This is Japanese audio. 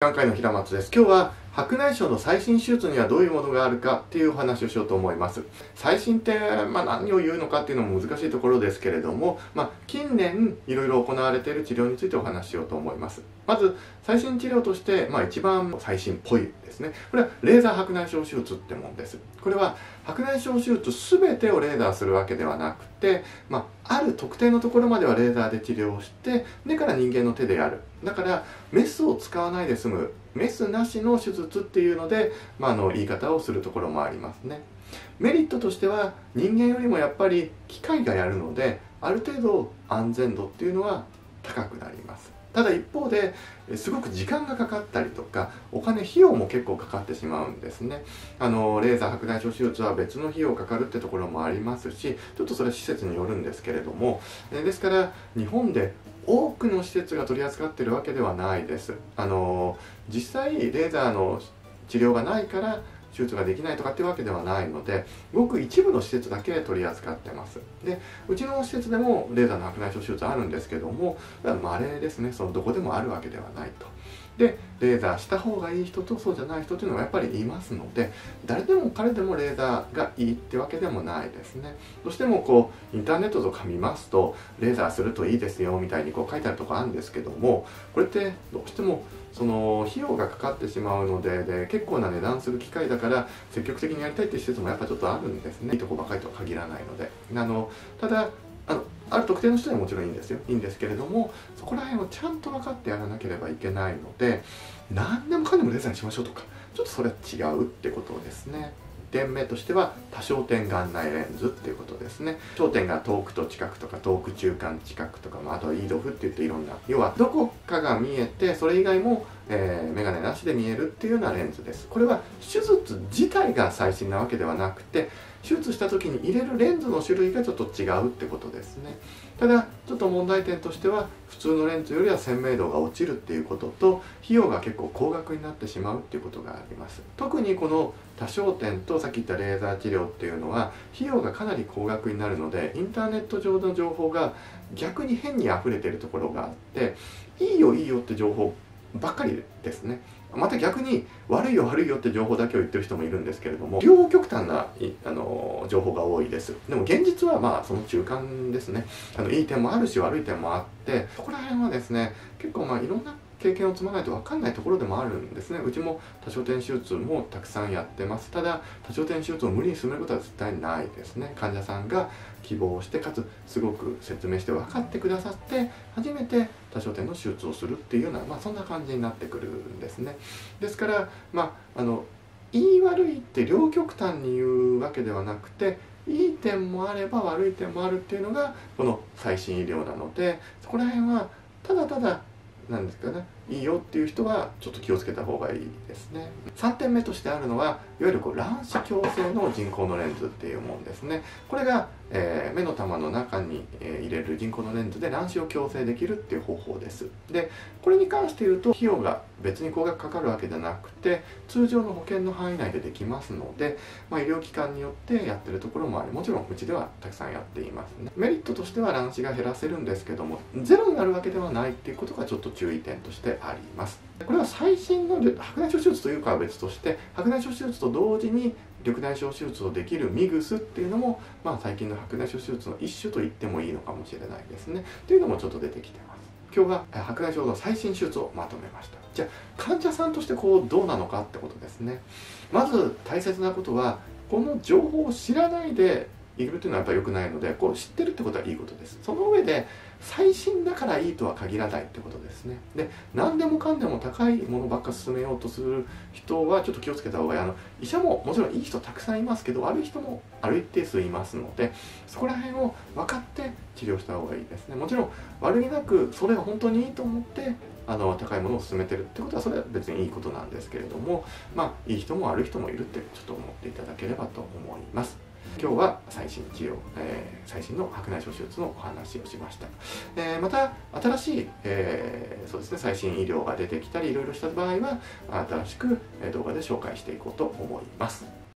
眼科医の平松です。今日は白内障の最新手術にはどういうものがあるかっていうお話をしようと思います。最新って、まあ、何を言うのかっていうのも難しいところですけれども、まあ、近年いろいろ行われている治療についてお話ししようと思います。まず最新治療として、まあ、一番最新っぽいですね。これはレーザー白内障手術ってもんです。これは白内障手術全てをレーザーするわけではなくて、まあ、ある特定のところまではレーザーで治療してでから人間の手でやる。だからメスを使わないで済む。メスなしの手術っていうので、まあ、の言い方をするところもありますね。メリットとしては人間よりもやっぱり機械がやるのである程度安全度っていうのは高くなります。ただ一方ですごく時間がかかったりかお金費用も結構かかってしまうんですね。あのレーザー白内障手術は別の費用かかるってところもありますしちょっとそれは施設によるんですけれどもですから日本で多くの施設が取り扱ってるわけではないです。あの実際レーザーの治療がないから手術ができないとかっていうわけではないのでごく一部の施設だけ取り扱ってます。でうちの施設でもレーザーの白内障手術あるんですけどもまれですね。そのどこでもあるわけではないと。でレーザーした方がいい人とそうじゃない人というのはやっぱりいますので誰でも彼でもレーザーがいいってわけでもないですね。どうしてもこうインターネットとか見ますとレーザーするといいですよみたいにこう書いてあるとこあるんですけどもこれってどうしてもその費用がかかってしまうのでで結構な値段する機械だから積極的にやりたいって施設もやっぱちょっとあるんですね。いいとこばかりとは限らないので。あのただある特定の人にはもちろんいいんですよ。いいんですけれどもそこら辺をちゃんと分かってやらなければいけないので何でもかんでもレザーにしましょうとかちょっとそれは違うってことですね。点目としては多焦点眼内レンズっていうことですね。焦点が遠くと近くとか遠く中間近くとか、まあ、とはイードフって言っていろんな要はどこかが見えてそれ以外も、えー、眼鏡なしで見えるっていうようなレンズです。これは手術自体が最新なわけではなくて手術した時に入れるレンズの種類がちょっと違うってことですね。ただちょっと問題点としては普通のレンズよりは鮮明度が落ちるっていうことと費用が結構高額になってしまうっていうことがあります。特にこの多焦点とさっき言ったレーザー治療っていうのは費用がかなり高額になるのでインターネット上の情報が逆に変に溢れてるところがあっていいよいいよって情報ばっかりですね。また逆に悪いよ悪いよって情報だけを言ってる人もいるんですけれども両極端なあの情報が多いです。でも現実はまあその中間ですね。あのいい点もあるし悪い点もあってそこら辺はですね結構まあいろんな経験を積まないと分かんないところでもあるんですね。うちも多焦点手術もたくさんやってます。ただ多焦点手術を無理に進めることは絶対ないですね。患者さんが希望してかつすごく説明して分かってくださって初めて多焦点の手術をするっていうような、まあ、そんな感じになってくるんですね。ですからまああの言い悪いって両極端に言うわけではなくていい点もあれば悪い点もあるっていうのがこの最新医療なのでそこら辺はただただなんですかね。いいよっていう人はちょっと気をつけた方がいいですね。3点目としてあるのはいわゆるこう乱視矯正の人工のレンズっていうもんですね。これが、えー、目の玉の中に、えー、入れる人工のレンズで乱視を矯正できるっていう方法です。でこれに関して言うと費用が別に高額かかるわけじゃなくて通常の保険の範囲内でできますので、まあ、医療機関によってやってるところもありもちろんうちではたくさんやっていますね。メリットとしては乱視が減らせるんですけどもゼロになるわけではないっていうことがちょっと注意点としてあります。これは最新の白内障手術というかは別として白内障手術と同時に緑内障手術をできるミグスっていうのも、まあ、最近の白内障手術の一種と言ってもいいのかもしれないですね。っていうのもちょっと出てきてます。今日は白内障の最新手術をまとめました。じゃあ患者さんとしてこうどうなのかってことですね。まず大切なことはこの情報を知らないでいるというのはやっぱ良くないのでこう知ってるってことはいいことです。その上で最新だからいいとは限らないってことですね。で何でもかんでも高いものばっか進めようとする人はちょっと気をつけた方がいい。あの医者ももちろんいい人たくさんいますけど悪い人もある一定数いますのでそこら辺を分かって治療した方がいいですね。もちろん悪気なくそれが本当にいいと思ってあの高いものを進めてるってことはそれは別にいいことなんですけれどもまあいい人も悪い人もいるってちょっと思っていただければと思います。今日は最新治療、えー、最新の白内障手術のお話をしました、えー、また新しい、えー、そうですね最新医療が出てきたりいろいろした場合は新しく動画で紹介していこうと思います。